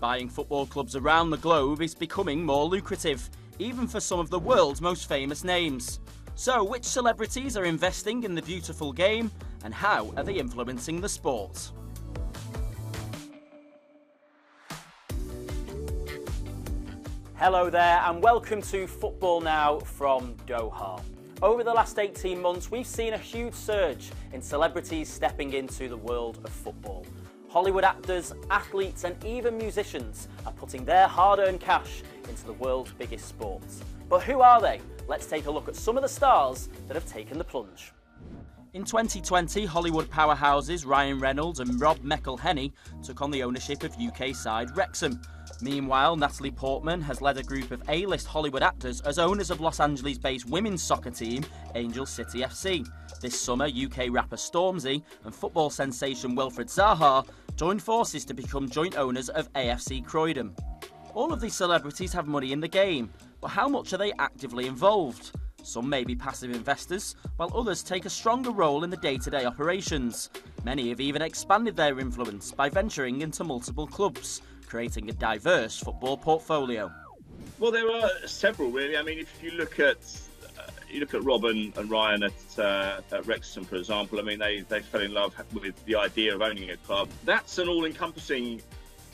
Buying football clubs around the globe is becoming more lucrative, even for some of the world's most famous names. So, which celebrities are investing in the beautiful game, and how are they influencing the sport? Hello there, and welcome to Football Now from Doha. Over the last 18 months, we've seen a huge surge in celebrities stepping into the world of football. Hollywood actors, athletes, and even musicians are putting their hard earned cash into the world's biggest sports. But who are they? Let's take a look at some of the stars that have taken the plunge. In 2020, Hollywood powerhouses Ryan Reynolds and Rob McElhenney took on the ownership of UK side Wrexham. Meanwhile, Natalie Portman has led a group of A-list Hollywood actors as owners of Los Angeles-based women's soccer team Angel City FC. This summer, UK rapper Stormzy and football sensation Wilfried Zaha joined forces to become joint owners of AFC Croydon. All of these celebrities have money in the game, but how much are they actively involved? Some may be passive investors, while others take a stronger role in the day to day operations. Many have even expanded their influence by venturing into multiple clubs, creating a diverse football portfolio? Well, there are several really. I mean, if you look at uh, you look at Robin and Ryan at, uh, at Wrexham, for example. I mean, they they fell in love with the idea of owning a club. That's an all-encompassing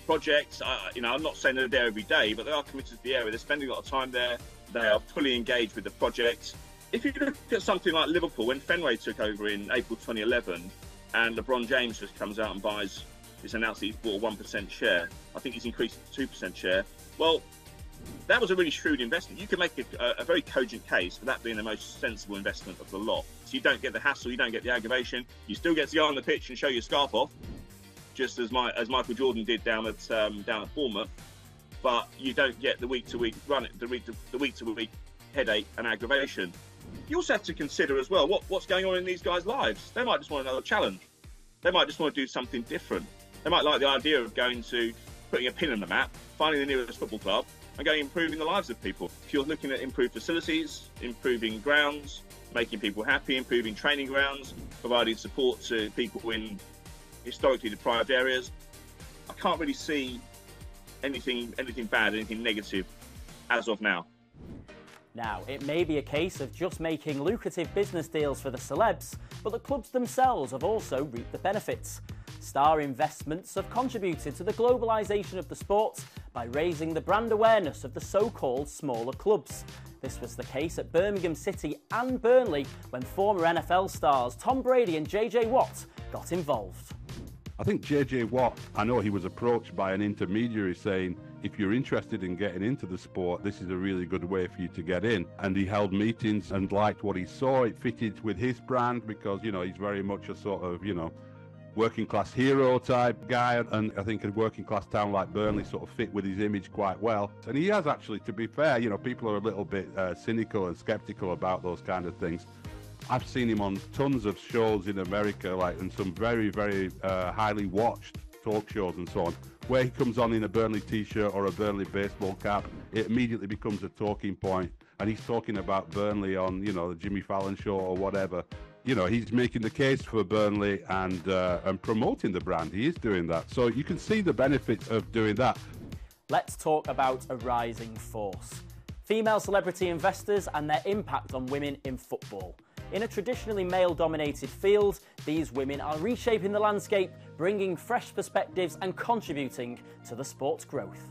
project. I, you know, I'm not saying they're there every day, but they are committed to the area. They're spending a lot of time there. They are fully engaged with the project. If you look at something like Liverpool, when Fenway took over in April 2011, and LeBron James just comes out and buys He's announced that he's bought a 1% share. I think he's increased it to 2% share. Well, that was a really shrewd investment. You can make a, a, very cogent case for that being the most sensible investment of the lot. So you don't get the hassle, you don't get the aggravation. You still get to go on the pitch and show your scarf off, just as my as Michael Jordan did down at um, down at Bournemouth. But you don't get the week to week run the week the week to week headache and aggravation. You also have to consider as well what, what's going on in these guys' lives. They might just want another challenge. They might just want to do something different. They might like the idea of going to putting a pin on the map, finding the nearest football club, and going improving the lives of people. If you're looking at improved facilities, improving grounds, making people happy, improving training grounds, providing support to people in historically deprived areas, I can't really see anything anything bad, anything negative as of now. Now, it may be a case of just making lucrative business deals for the celebs, but the clubs themselves have also reaped the benefits. Star investments have contributed to the globalisation of the sport by raising the brand awareness of the so-called smaller clubs. This was the case at Birmingham City and Burnley when former NFL stars Tom Brady and JJ Watt got involved. I think JJ Watt, I know he was approached by an intermediary saying, if you're interested in getting into the sport, this is a really good way for you to get in. And he held meetings and liked what he saw. It fitted with his brand because, you know, he's very much a sort of, you know, working class hero type guy, and I think a working class town like Burnley sort of fit with his image quite well. And he has actually, to be fair, you know, people are a little bit uh, cynical and skeptical about those kind of things. I've seen him on tons of shows in America, like and some very, very uh, highly watched talk shows and so on, where he comes on in a Burnley t-shirt or a Burnley baseball cap. It immediately becomes a talking point, and he's talking about Burnley on, you know, the Jimmy Fallon show or whatever you know, he's making the case for Burnley and uh, and promoting the brand. He is doing that, so you can see the benefit of doing that. Let's talk about a rising force: female celebrity investors and their impact on women in football. In a traditionally male-dominated field, these women are reshaping the landscape, bringing fresh perspectives and contributing to the sport's growth.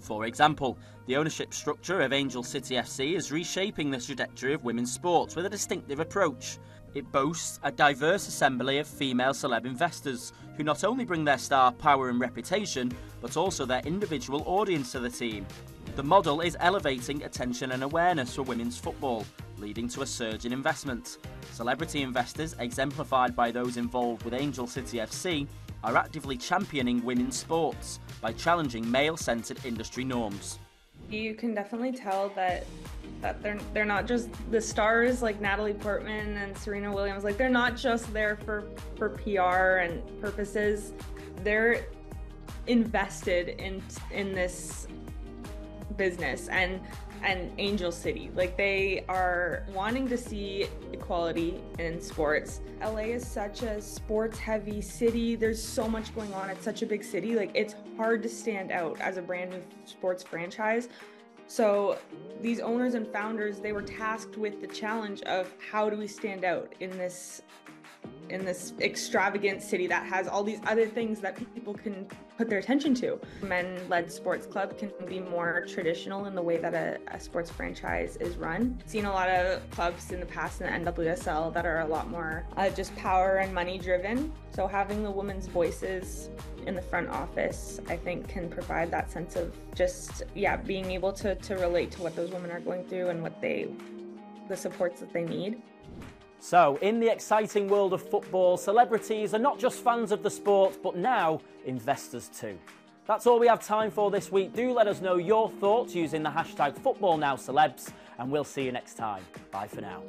For example, the ownership structure of Angel City FC is reshaping the trajectory of women's sports with a distinctive approach. It boasts a diverse assembly of female celeb investors who not only bring their star power and reputation, but also their individual audience to the team. The model is elevating attention and awareness for women's football, leading to a surge in investment. Celebrity investors, exemplified by those involved with Angel City FC, are actively championing women's sports by challenging male-centered industry norms. You can definitely tell that that they're they're not just the stars like Natalie Portman and Serena Williams like they're not just there for for PR and purposes. They're invested in in this business and and Angel City. Like they are wanting to see equality in sports. LA is such a sports heavy city. There's so much going on. It's such a big city. Like it's hard to stand out as a brand new sports franchise. So these owners and founders, they were tasked with the challenge of how do we stand out in this in this extravagant city that has all these other things that people can put their attention to. Men led sports club can be more traditional in the way that a, a, sports franchise is run. Seen a lot of clubs in the past in the NWSL that are a lot more uh, just power and money driven. So having the women's voices in the front office, I think, can provide that sense of just, yeah, being able to, to relate to what those women are going through and what they, the supports that they need. So, in the exciting world of football, celebrities are not just fans of the sport, but now investors too. That's all we have time for this week. Do let us know your thoughts using the hashtag FootballNowCelebs, and we'll see you next time. Bye for now.